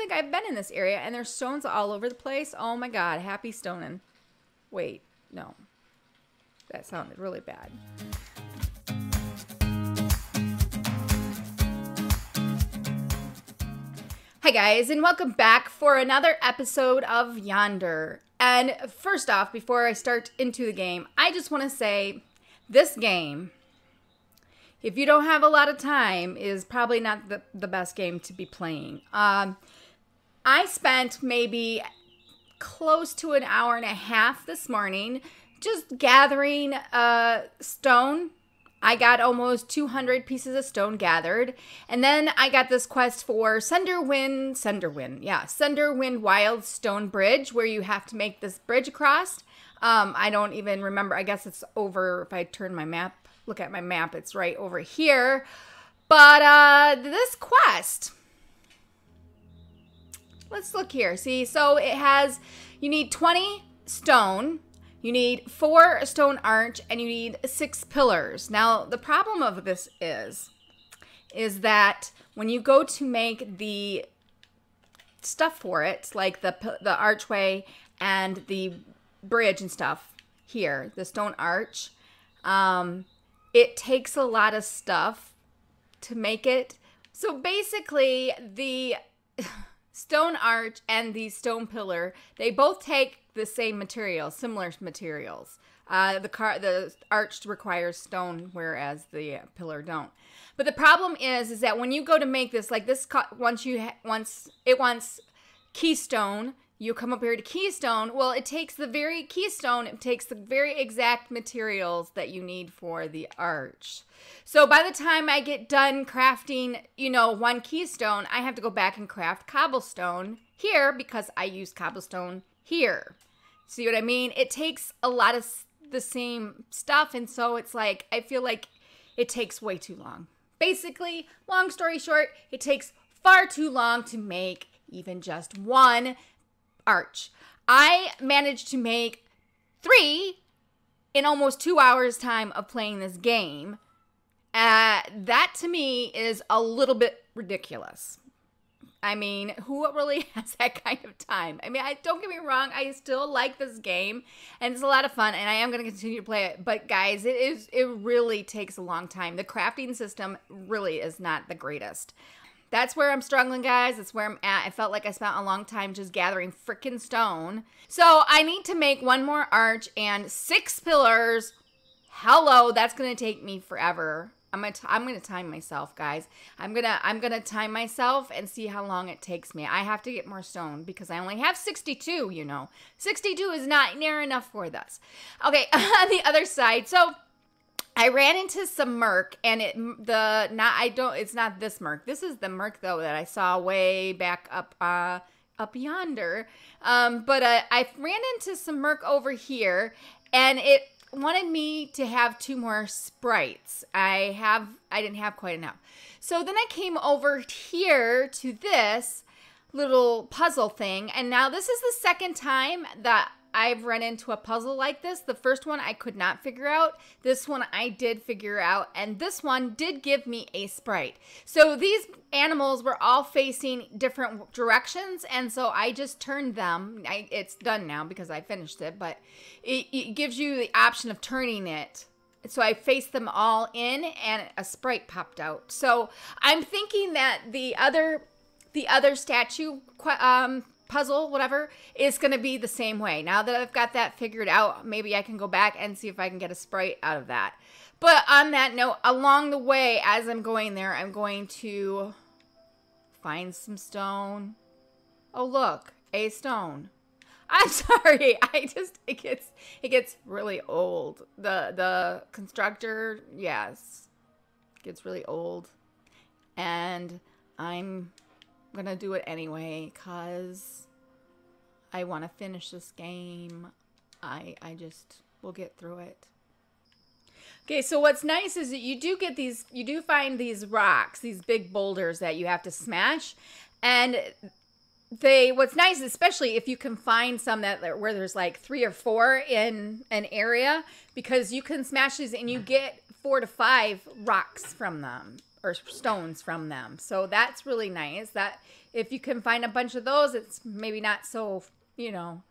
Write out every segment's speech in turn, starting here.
think I've been in this area, and there's stones all over the place. Oh my god, happy stoning. Wait, no. That sounded really bad. Hi, guys, and welcome back for another episode of Yonder. And first off, before I start into the game, I just want to say this game, if you don't have a lot of time, is probably not the, the best game to be playing. Um, I spent maybe close to an hour and a half this morning just gathering uh, stone I got almost 200 pieces of stone gathered. And then I got this quest for Sunderwind, Sunderwind, yeah, Sunderwind Wild Stone Bridge, where you have to make this bridge across. Um, I don't even remember. I guess it's over, if I turn my map, look at my map, it's right over here. But uh, this quest, let's look here. See, so it has, you need 20 stone you need four stone arch and you need six pillars. Now, the problem of this is, is that when you go to make the stuff for it, like the the archway and the bridge and stuff here, the stone arch, um, it takes a lot of stuff to make it. So basically, the stone arch and the stone pillar, they both take the same materials, similar materials. Uh, the car, the arch requires stone, whereas the pillar don't. But the problem is, is that when you go to make this, like this, once you once it wants keystone, you come up here to keystone. Well, it takes the very keystone. It takes the very exact materials that you need for the arch. So by the time I get done crafting, you know, one keystone, I have to go back and craft cobblestone here because I use cobblestone here. See what I mean? It takes a lot of the same stuff, and so it's like, I feel like it takes way too long. Basically, long story short, it takes far too long to make even just one arch. I managed to make three in almost two hours' time of playing this game. Uh, that to me is a little bit ridiculous. I mean, who really has that kind of time? I mean, I don't get me wrong, I still like this game and it's a lot of fun and I am going to continue to play it, but guys, it is it really takes a long time. The crafting system really is not the greatest. That's where I'm struggling, guys. That's where I'm at. I felt like I spent a long time just gathering freaking stone. So I need to make one more arch and six pillars. Hello, that's going to take me forever. I'm gonna t- I'm gonna time myself, guys. I'm gonna I'm gonna time myself and see how long it takes me. I have to get more stone because I only have 62. You know, 62 is not near enough for this. Okay, on the other side, so I ran into some murk and it the not I don't it's not this murk. This is the murk though that I saw way back up uh up yonder. Um, but uh, I ran into some murk over here and it wanted me to have two more sprites. I have I didn't have quite enough. So then I came over here to this little puzzle thing and now this is the second time that I've run into a puzzle like this. The first one I could not figure out. This one I did figure out. And this one did give me a sprite. So these animals were all facing different directions. And so I just turned them. I, it's done now because I finished it. But it, it gives you the option of turning it so I faced them all in and a sprite popped out. So I'm thinking that the other the other statue um, puzzle, whatever, is going to be the same way. Now that I've got that figured out, maybe I can go back and see if I can get a sprite out of that. But on that note, along the way, as I'm going there, I'm going to find some stone. Oh, look, a stone. I'm sorry. I just it gets it gets really old. The the constructor, yes, gets really old. And I'm I'm gonna do it anyway because I want to finish this game. I I just will get through it. Okay, so what's nice is that you do get these, you do find these rocks, these big boulders that you have to smash, and they. What's nice, especially if you can find some that where there's like three or four in an area, because you can smash these and you get four to five rocks from them or stones from them. So that's really nice. That if you can find a bunch of those, it's maybe not so, you know,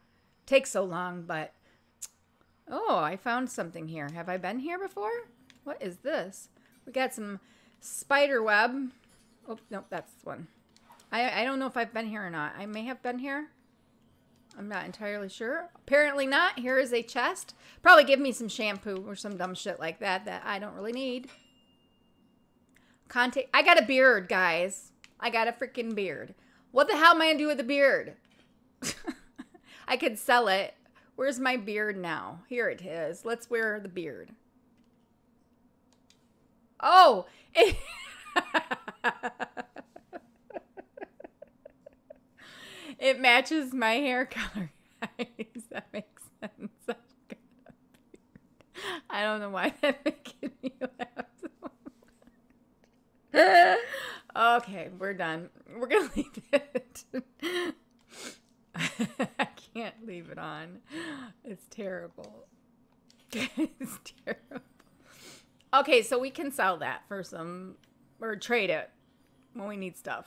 takes so long, but oh, I found something here. Have I been here before? What is this? We got some spider web. Oh, nope, that's one. I, I don't know if I've been here or not. I may have been here. I'm not entirely sure. Apparently not. Here is a chest. Probably give me some shampoo or some dumb shit like that that I don't really need. Contact. I got a beard, guys. I got a freaking beard. What the hell am I to do with a beard? I could sell it. Where's my beard now? Here it is. Let's wear the beard. Oh, it it matches my hair color, guys. That makes sense. I don't know why that making me laugh okay, we're done. We're gonna leave it. I can't leave it on. It's terrible. it's terrible. Okay, so we can sell that for some or trade it when we need stuff.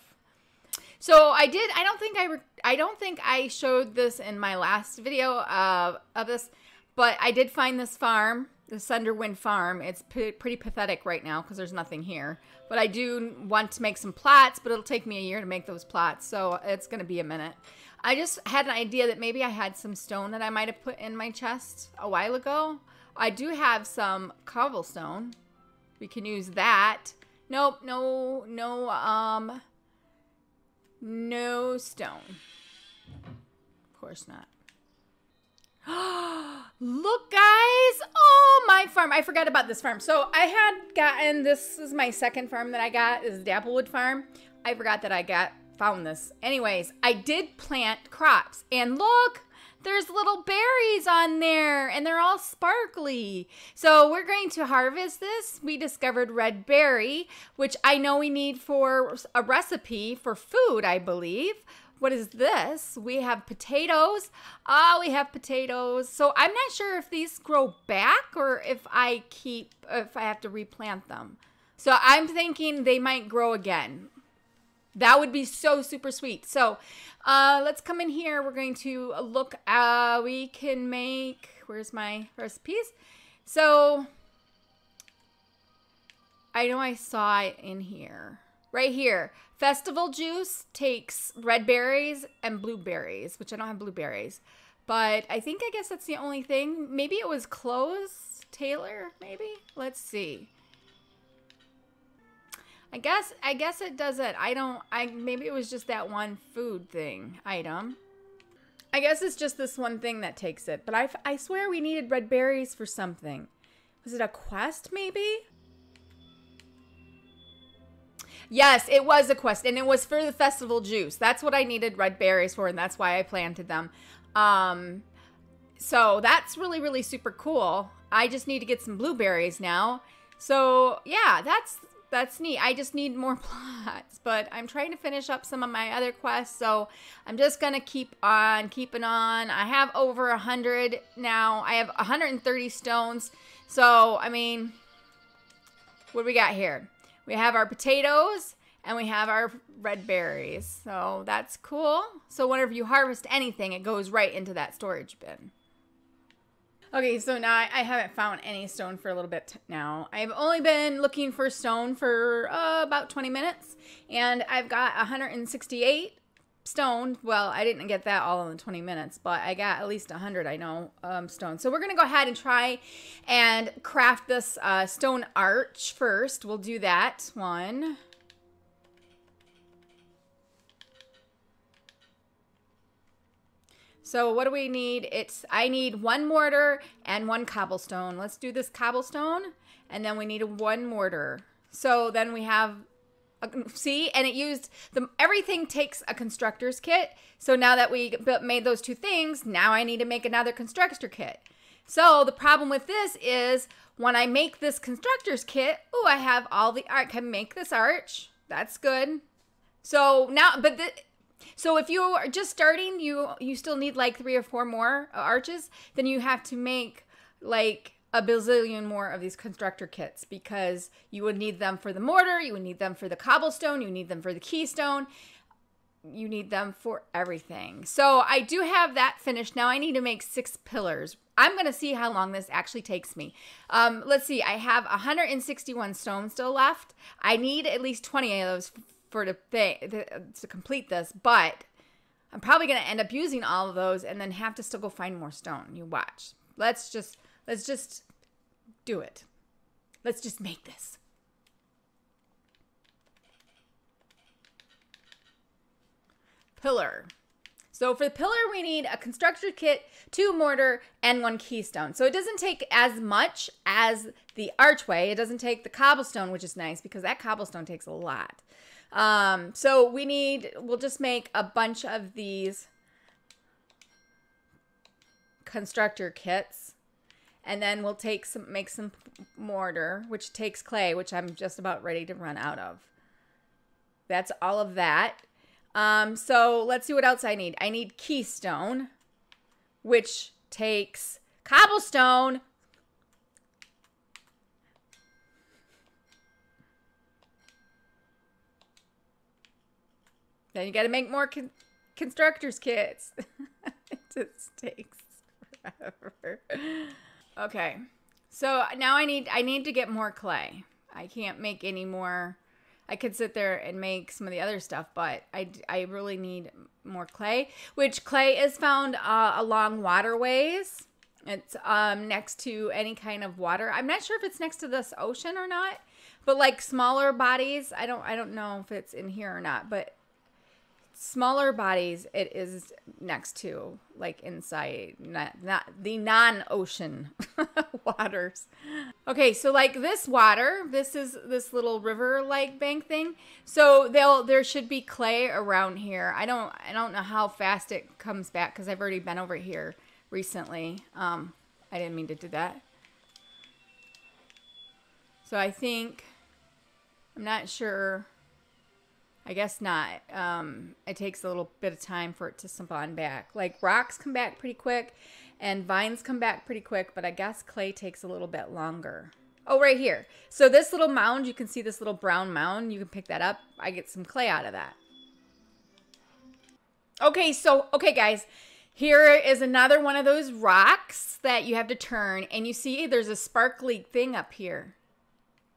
So I did. I don't think I. Re- I don't think I showed this in my last video of of this, but I did find this farm, the Sunderwind Farm. It's pretty pathetic right now because there's nothing here. But I do want to make some plots, but it'll take me a year to make those plots, so it's gonna be a minute. I just had an idea that maybe I had some stone that I might have put in my chest a while ago. I do have some cobblestone. We can use that. Nope, no, no, um, no stone. Of course not. Look, guys. Oh, my farm. I forgot about this farm. So I had gotten, this is my second farm that I got, is Dapplewood Farm. I forgot that I got, found this. Anyways, I did plant crops. And look, there's little berries on there and they're all sparkly. So we're going to harvest this. We discovered red berry, which I know we need for a recipe for food, I believe. What is this? We have potatoes. Ah, oh, we have potatoes. So I'm not sure if these grow back or if I keep, if I have to replant them. So I'm thinking they might grow again. That would be so super sweet. So uh, let's come in here. We're going to look. Uh, we can make. Where's my recipes? So I know I saw it in here. Right here. Festival juice takes red berries and blueberries, which I don't have blueberries. But I think I guess that's the only thing. Maybe it was clothes, tailor, maybe? Let's see. I guess I guess it does it. I don't I maybe it was just that one food thing item. I guess it's just this one thing that takes it. But I I swear we needed red berries for something. Was it a quest maybe? Yes, it was a quest and it was for the festival juice. That's what I needed red berries for and that's why I planted them. Um so that's really really super cool. I just need to get some blueberries now. So, yeah, that's that's neat. I just need more plots, but I'm trying to finish up some of my other quests, so I'm just gonna keep on keeping on. I have over a hundred now. I have 130 stones, so I mean, what do we got here? We have our potatoes and we have our red berries, so that's cool. So whenever you harvest anything, it goes right into that storage bin. Okay, so now I, I, haven't found any stone for a little bit now. I've only been looking for stone for uh, about 20 minutes, and I've got 168 stone. Well, I didn't get that all in 20 minutes, but I got at least 100, I know, um, stone. So we're going to go ahead and try and craft this uh, stone arch first. We'll do that one. So what do we need? It's I need one mortar and one cobblestone. Let's do this cobblestone and then we need one mortar. So then we have see and it used the everything takes a constructor's kit. So now that we made those two things, now I need to make another constructor kit. So the problem with this is when I make this constructor's kit, oh, I have all the art. Can make this arch. That's good. So now, but the, so if you are just starting, you you still need like three or four more arches. Then you have to make like a bazillion more of these constructor kits because you would need them for the mortar, you would need them for the cobblestone, you need them for the keystone. you need them for everything. So I do have that finished. Now I need to make six pillars. I'm going to see how long this actually takes me. Um, let's see. I have 161 stone still left. I need at least 20 of those for to, to complete this, but I'm probably going to end up using all of those and then have to still go find more stone. You watch. Let's just let's just do it. Let's just make this. pillar. So for the pillar, we need a constructor kit, two mortar, and one keystone. So it doesn't take as much as the archway. It doesn't take the cobblestone, which is nice because that cobblestone takes a lot. Um, so we need, we'll just make a bunch of these constructor kits. And then we'll take some, make some mortar, which takes clay, which I'm just about ready to run out of. That's all of that. Um, so let's see what else I need. I need keystone, which takes cobblestone. Then you got to make more con constructors kits. it just takes forever. Okay. So now I need I need to get more clay. I can't make any more I could sit there and make some of the other stuff, but I, I really need more clay, which clay is found uh, along waterways. It's um, next to any kind of water. I'm not sure if it's next to this ocean or not, but like smaller bodies, I don't I don't know if it's in here or not, but smaller bodies it is next to like inside not, not the non-ocean waters. Okay so like this water this is this little river like bank thing. So they'll there should be clay around here. I don't i don't know how fast it comes back because i've already been over here recently. Um i didn't mean to do that. So i think i'm not sure I guess not. Um, it takes a little bit of time for it to spawn back. Like rocks come back pretty quick and vines come back pretty quick, but I guess clay takes a little bit longer. Oh, right here. So this little mound, you can see this little brown mound. You can pick that up. I get some clay out of that. Okay, so, okay, guys. Here is another one of those rocks that you have to turn. And you see there's a sparkly thing up here.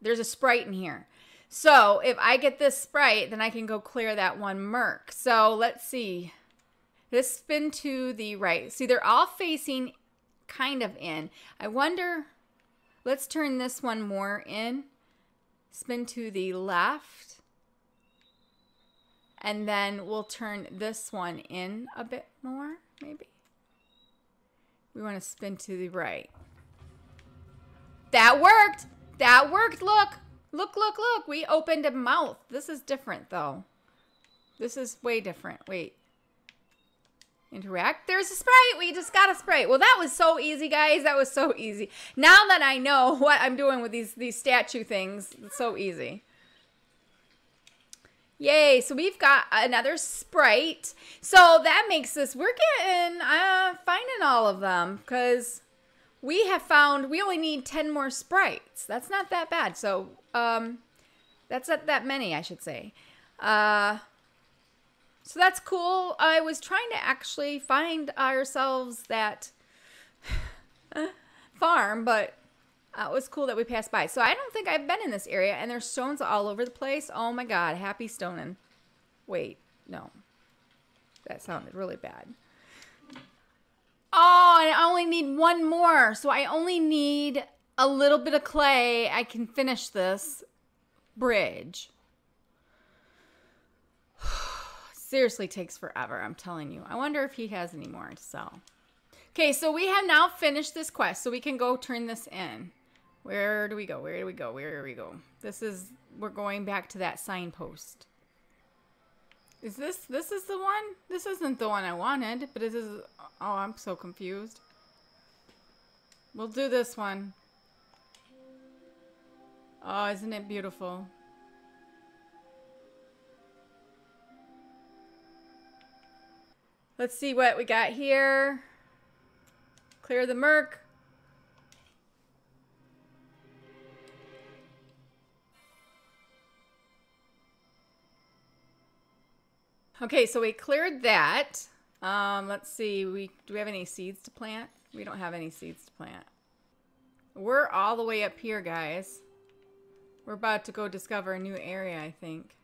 There's a sprite in here. So if I get this Sprite, then I can go clear that one murk. So let's see. This spin to the right. See, they're all facing kind of in. I wonder, let's turn this one more in. Spin to the left. And then we'll turn this one in a bit more, maybe. We want to spin to the right. That worked. That worked. Look. Look, look, look. We opened a mouth. This is different, though. This is way different. Wait. Interact. There's a sprite. We just got a sprite. Well, that was so easy, guys. That was so easy. Now that I know what I'm doing with these, these statue things, it's so easy. Yay, so we've got another Sprite. So that makes this, we're getting, uh, finding all of them because we have found we only need 10 more sprites. That's not that bad. So, um, that's not that many, I should say. Uh, so that's cool. I was trying to actually find ourselves that farm, but uh, it was cool that we passed by. So I don't think I've been in this area, and there's stones all over the place. Oh my god, happy stoning. Wait, no. That sounded really bad. Oh, and I only need one more. So I only need a little bit of clay. I can finish this bridge. Seriously takes forever, I'm telling you. I wonder if he has any more to sell. Okay, so we have now finished this quest, so we can go turn this in. Where do we go? Where do we go? Where do we go? This is, we're going back to that signpost. Is this, this is the one? This isn't the one I wanted, but this is, oh, I'm so confused. We'll do this one. Oh, isn't it beautiful? Let's see what we got here. Clear the murk. Okay, so we cleared that. Um, let's see. We do we have any seeds to plant? We don't have any seeds to plant. We're all the way up here, guys. We're about to go discover a new area, I think.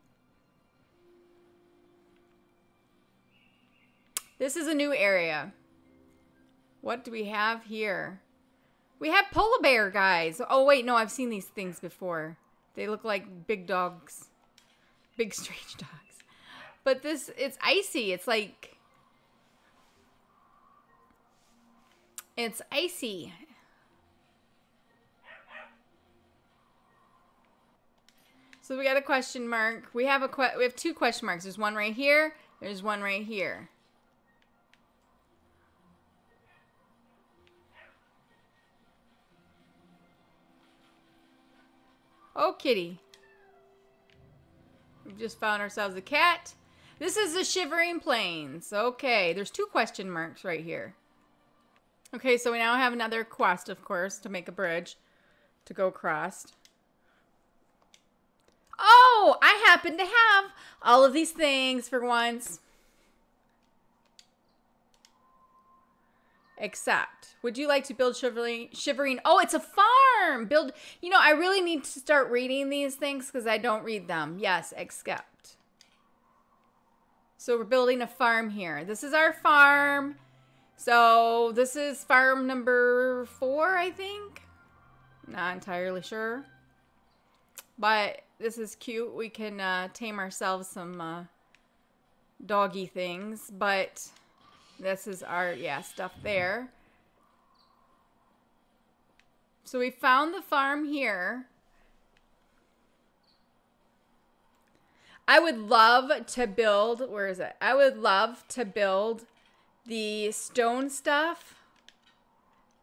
This is a new area. What do we have here? We have polar bear guys. Oh, wait, no, I've seen these things before. They look like big dogs. Big strange dogs. But this, it's icy. It's like, it's icy. So we got a question mark. We have a que- we have two question marks. There's one right here. There's one right here. Oh, kitty. We've just found ourselves a cat. This is the Shivering Plains. Okay, there's two question marks right here. Okay, so we now have another quest, of course, to make a bridge to go across. Oh, I happen to have all of these things for once. Except, would you like to build shivering? Shivering. Oh, it's a farm. Build. You know, I really need to start reading these things because I don't read them. Yes, except. So we're building a farm here. This is our farm. So this is farm number four, I think. Not entirely sure. But this is cute. We can uh, tame ourselves some uh, doggy things. But this is our, yeah, stuff there. So we found the farm here. I would love to build, where is it? I would love to build the stone stuff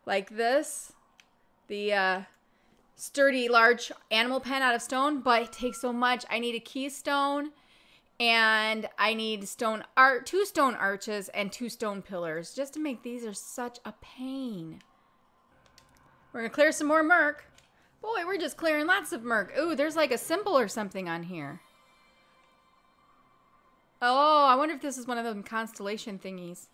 like this. The uh, sturdy, large animal pen out of stone, but it takes so much. I need a keystone and I need stone art, two stone arches and two stone pillars. Just to make these are such a pain. We're gonna clear some more murk. Boy, we're just clearing lots of murk. Ooh, there's like a symbol or something on here. Oh, I wonder if this is one of them constellation thingies.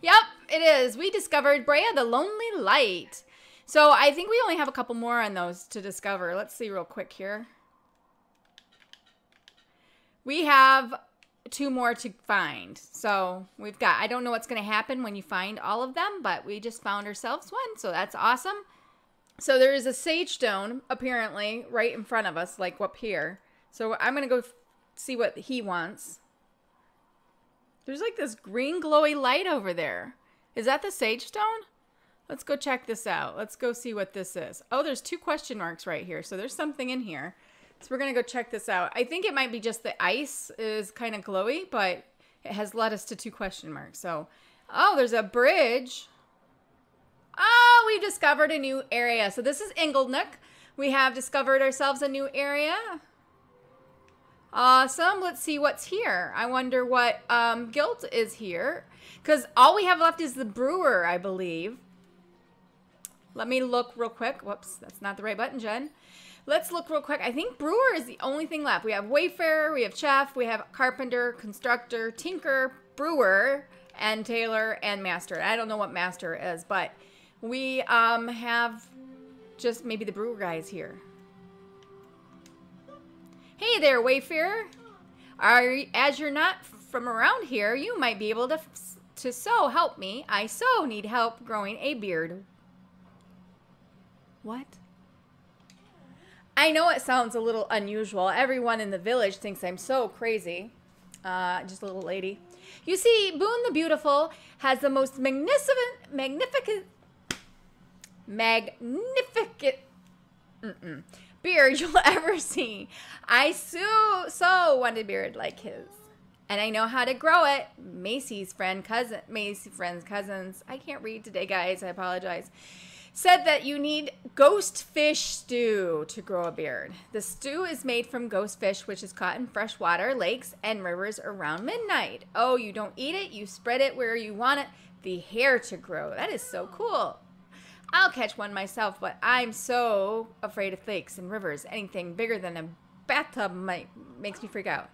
Yep, it is. We discovered Brea the Lonely Light. So I think we only have a couple more on those to discover. Let's see real quick here. We have two more to find. So we've got, I don't know what's going to happen when you find all of them, but we just found ourselves one. So that's awesome. So there is a sage stone apparently right in front of us, like up here. So I'm going to go see what he wants. There's like this green glowy light over there. Is that the sage stone? Let's go check this out. Let's go see what this is. Oh, there's two question marks right here. So there's something in here. So we're going to go check this out. I think it might be just the ice is kind of glowy, but it has led us to two question marks. So, oh, there's a bridge. Oh, we've discovered a new area. So this is Inglenook. We have discovered ourselves a new area. Awesome. Let's see what's here. I wonder what um, guild is here. Because all we have left is the brewer, I believe. Let me look real quick. Whoops, that's not the right button, Jen. Let's look real quick. I think brewer is the only thing left. We have wayfarer, we have chef, we have carpenter, constructor, tinker, brewer, and tailor, and master. I don't know what master is, but we um, have just maybe the brewer guys here. Hey there, Wayfarer. Are, as you're not from around here, you might be able to, to so help me. I so need help growing a beard. What? I know it sounds a little unusual. Everyone in the village thinks I'm so crazy. Uh, just a little lady. You see, Boone the Beautiful has the most magnificent, magnificent, magnificent mm -mm, beard you'll ever see. I so, so want a beard like his. And I know how to grow it. Macy's friend, cousin, Macy's friend's cousins. I can't read today, guys. I apologize said that you need ghost fish stew to grow a beard. The stew is made from ghost fish, which is caught in freshwater lakes and rivers around midnight. Oh, you don't eat it, you spread it where you want it, the hair to grow. That is so cool. I'll catch one myself, but I'm so afraid of lakes and rivers. Anything bigger than a bathtub might makes me freak out.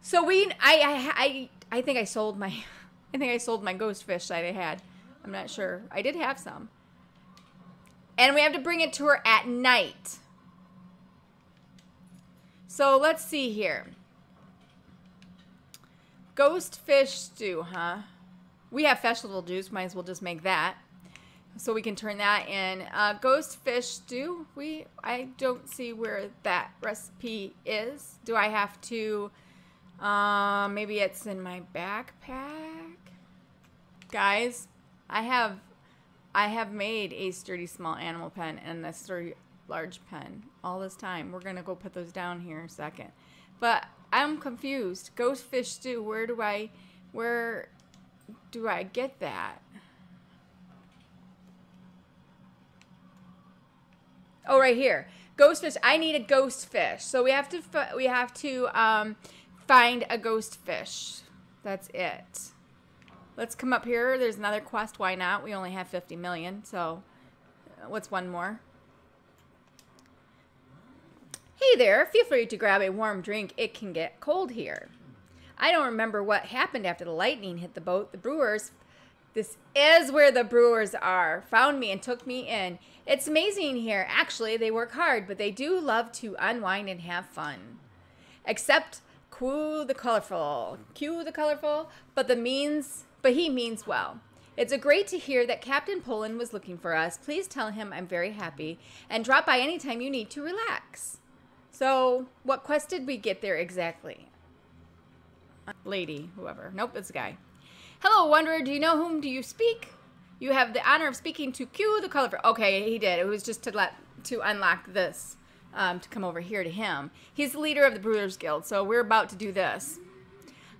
So we, I, I, I, I think I sold my, I think I sold my ghost fish that I had. I'm not sure. I did have some. And we have to bring it to her at night. So let's see here. Ghost fish stew, huh? We have vegetable juice. Might as well just make that. So we can turn that in. Uh, ghost fish stew. We I don't see where that recipe is. Do I have to? Uh, maybe it's in my backpack. Guys, I have I have made a sturdy small animal pen and a sturdy large pen all this time. We're gonna go put those down here in a second. But I'm confused. Ghost fish stew. Where do I? Where do I get that? Oh, right here. Ghost fish. I need a ghost fish. So we have to we have to um, find a ghost fish. That's it. Let's come up here. There's another quest. Why not? We only have 50 million. So uh, what's one more? Hey there. Feel free to grab a warm drink. It can get cold here. I don't remember what happened after the lightning hit the boat. The brewers, this is where the brewers are, found me and took me in. It's amazing here. Actually, they work hard, but they do love to unwind and have fun. Except Q the colorful. Q the colorful, but the means but he means well. It's a great to hear that Captain Poland was looking for us. Please tell him I'm very happy and drop by anytime you need to relax. So, what quest did we get there exactly? Lady, whoever. Nope, it's a guy. Hello, Wanderer. Do you know whom do you speak? You have the honor of speaking to Q the colorful. Okay, he did. It was just to let to unlock this um, to come over here to him. He's the leader of the Brewers Guild, so we're about to do this.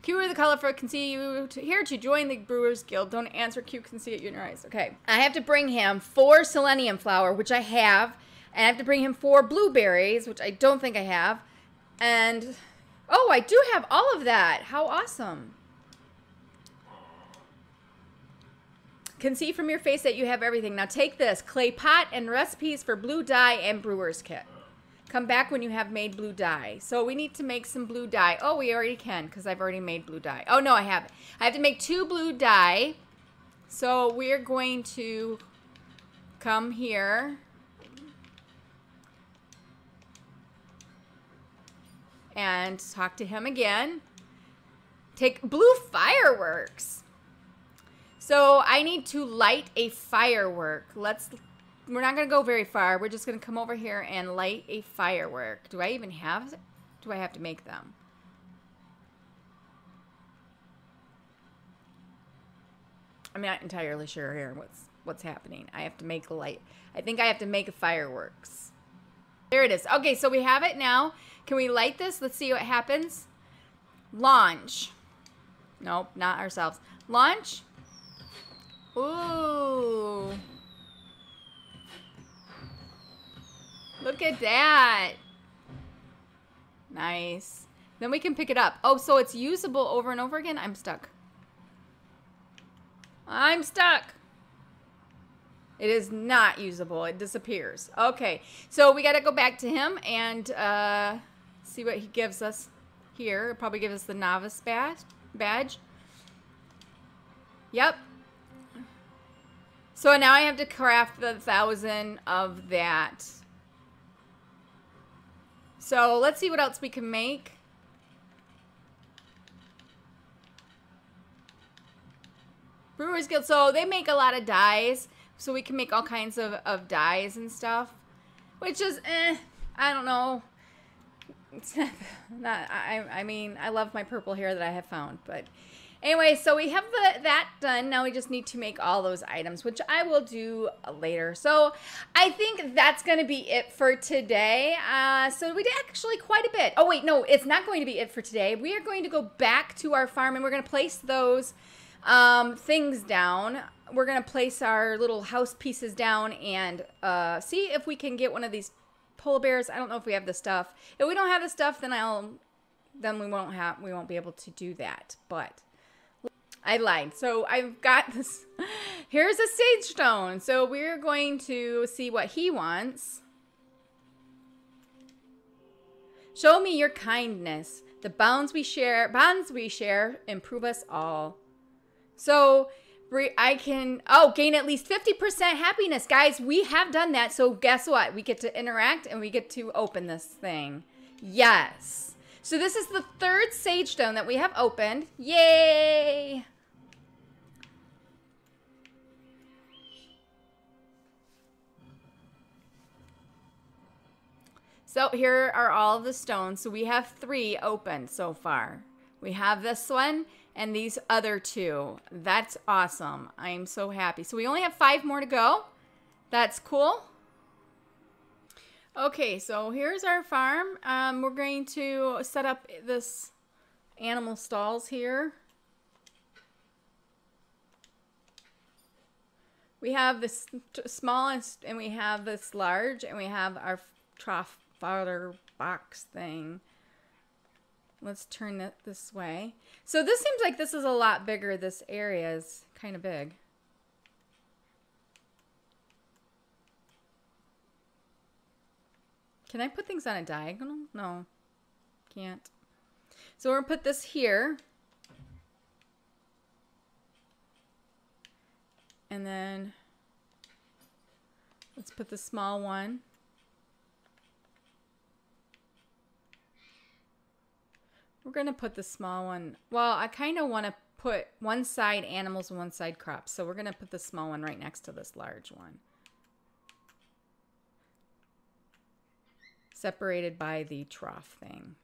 Q the colorful can see you to, here to join the Brewers Guild. Don't answer. Q can see it in your eyes. Okay. I have to bring him four selenium flower, which I have, and I have to bring him four blueberries, which I don't think I have, and oh, I do have all of that. How awesome! Can see from your face that you have everything. Now take this clay pot and recipes for blue dye and brewer's kit. Come back when you have made blue dye. So we need to make some blue dye. Oh, we already can because I've already made blue dye. Oh, no, I haven't. I have to make two blue dye. So we're going to come here. And talk to him again. Take blue fireworks. So I need to light a firework. Let's we're not going to go very far. We're just going to come over here and light a firework. Do I even have, do I have to make them? I'm not entirely sure here what's what's happening. I have to make a light. I think I have to make a fireworks. There it is. Okay, so we have it now. Can we light this? Let's see what happens. Launch. Nope, not ourselves. Launch. Ooh. Look at that. Nice. Then we can pick it up. Oh, so it's usable over and over again? I'm stuck. I'm stuck. It is not usable. It disappears. Okay, so we got to go back to him and uh, see what he gives us here. He'll probably give us the novice badge. badge. Yep. So now I have to craft the thousand of that. So let's see what else we can make. Brewers Guild. So they make a lot of dyes. So we can make all kinds of, of dyes and stuff. Which is, eh, I don't know. It's not, I, I mean, I love my purple hair that I have found. But Anyway, so we have the, that done. Now we just need to make all those items, which I will do later. So I think that's going to be it for today. Uh, so we did actually quite a bit. Oh, wait, no, it's not going to be it for today. We are going to go back to our farm and we're going to place those um, things down. We're going to place our little house pieces down and uh, see if we can get one of these polar bears. I don't know if we have the stuff. If we don't have the stuff, then I'll then we won't have we won't be able to do that. But I lied. So I've got this. Here's a sage stone. So we're going to see what he wants. Show me your kindness. The bonds we share, bonds we share, improve us all. So I can, oh, gain at least 50% happiness. Guys, we have done that. So guess what? We get to interact and we get to open this thing. Yes. So this is the third sage stone that we have opened. Yay! So here are all the stones. So we have three open so far. We have this one and these other two. That's awesome. I am so happy. So we only have five more to go. That's cool. Okay, so here's our farm. Um, we're going to set up this animal stalls here. We have this smallest and we have this large and we have our trough fodder box thing. Let's turn it this way. So this seems like this is a lot bigger. This area is kind of big. Can I put things on a diagonal? No, can't. So we're to put this here. And then let's put the small one. We're to put the small one. Well, I kind of want to put one side animals and one side crops. So we're to put the small one right next to this large one. Separated by the trough thing.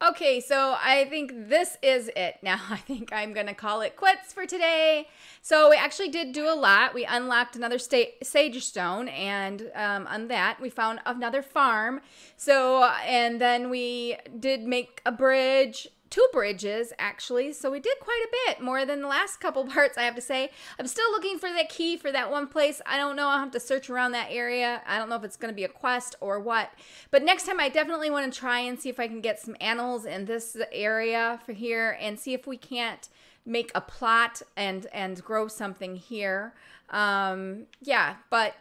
Okay, so I think this is it now. I think I'm to call it quits for today. So we actually did do a lot. We unlocked another sage stone, and um, on that, we found another farm. So, and then we did make a bridge two bridges actually. So we did quite a bit more than the last couple parts i have to say. I'm still looking for that key for that one place. I don't know. I'll have to search around that area. I don't know if it's going to be a quest or what. But next time i definitely want to try and see if i can get some animals in this area for here and see if we can't make a plot and and grow something here. Um yeah but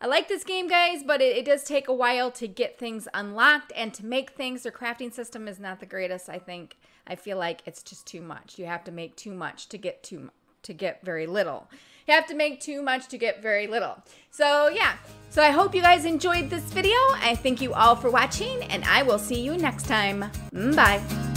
I like this game, guys, but it, it, does take a while to get things unlocked and to make things. Their crafting system is not the greatest, I think. I feel like it's just too much. You have to make too much to get too to get very little. You have to make too much to get very little. So yeah, so I hope you guys enjoyed this video. I thank you all for watching and I will see you next time. Mm, bye.